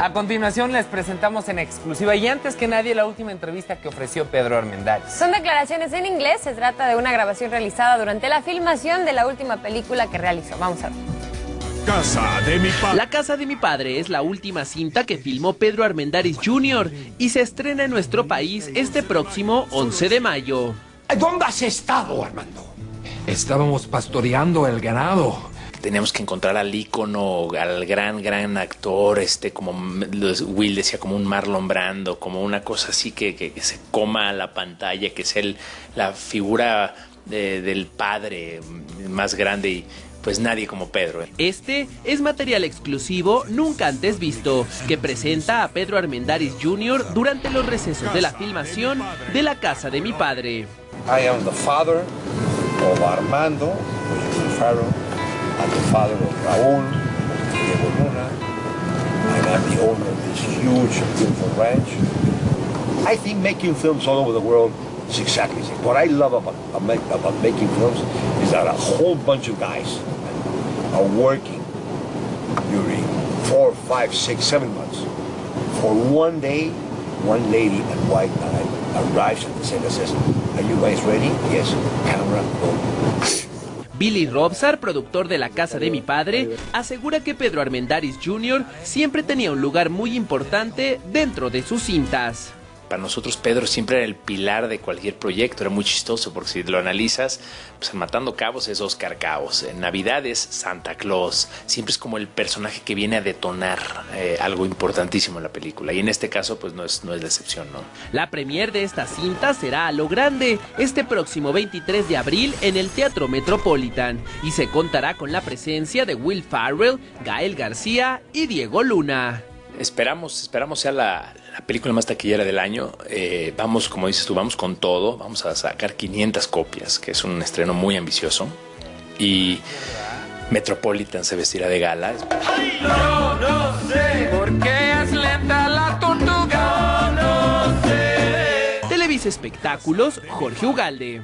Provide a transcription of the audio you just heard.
A continuación les presentamos en exclusiva y antes que nadie la última entrevista que ofreció Pedro Armendáriz. Son declaraciones en inglés, se trata de una grabación realizada durante la filmación de la última película que realizó. Vamos a ver. Casa de mi padre. La casa de mi padre es la última cinta que filmó Pedro Armendáriz Jr. y se estrena en nuestro país este próximo 11 de mayo. ¿Dónde has estado, Armando? Estábamos pastoreando el ganado. Teníamos que encontrar al ícono, al gran, gran actor, este, como Will decía, como un Marlon Brando, como una cosa así que, que, se coma a la pantalla, que es el, la figura de- del padre más grande y pues nadie como Pedro. Este es material exclusivo nunca antes visto, que presenta a Pedro Armendáriz Jr. durante los recesos de la filmación de La casa de mi padre. I am the father of Armando, Farrell, the father of Raúl, Diego Luna. And I'm the owner of this huge, beautiful ranch. I think making films all over the world is exactly the same. What I love about, about making films is that a whole bunch of guys are working during four, five, six, seven months for one day, one lady in white tie arrives at the set and says, Are you guys ready? Yes. Camera, go. Billy Robsar, productor de La casa de mi padre, asegura que Pedro Armendáriz Jr. siempre tenía un lugar muy importante dentro de sus cintas. Para nosotros Pedro siempre era el pilar de cualquier proyecto, era muy chistoso porque si lo analizas, pues Matando Cabos es Oscar Cabos, en Navidad es Santa Claus, siempre es como el personaje que viene a detonar eh, algo importantísimo en la película y en este caso pues no es, no es la excepción, ¿no? La premier de esta cinta será a lo grande este próximo 23 de abril en el Teatro Metropolitan y se contará con la presencia de Will Farrell, Gael García y Diego Luna. Esperamos, esperamos sea la, la película más taquillera del año. Eh, vamos, como dices tú, vamos con todo. Vamos a sacar 500 copias, que es un estreno muy ambicioso. Y Metropolitan se vestirá de gala. Yo no sé por qué es lenta la tortuga. No sé. Televisa Espectáculos, Jorge Ugalde.